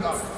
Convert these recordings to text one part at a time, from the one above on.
Sanders.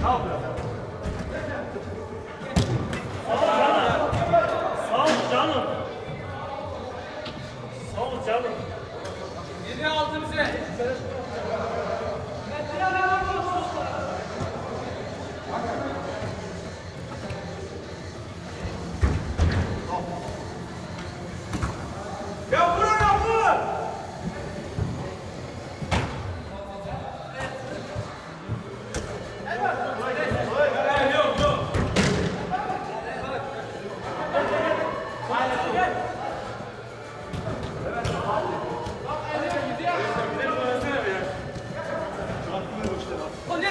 Help him. Oh, no.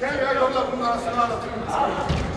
Gel ya yolla bunun arasını anlatayım.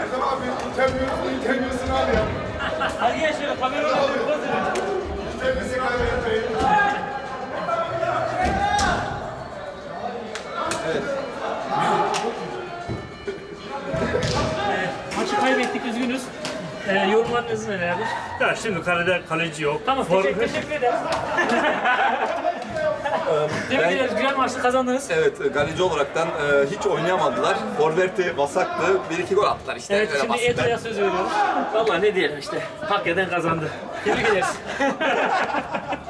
Erdem abi interview, interview'sunu al ya. Hadi gel şöyle kameranın önünde bir poz verelim. Interview'sunu al Erdem. Maçı kaybettik üzgünüz. Ee, yorumlarınız nelerdir? Ya şimdi kalede kaleci yok. Tamam For- teşekkür, teşekkür ederiz. Tebrik ederiz. Güzel maçta kazandınız. Evet, galeci olaraktan e, hiç oynayamadılar. Forvet'i vasaktı. Bir iki gol attılar işte. Evet şimdi basitler. Eto'ya söz veriyoruz. Vallahi ne diyelim işte. Hak eden kazandı. Tebrik ederiz.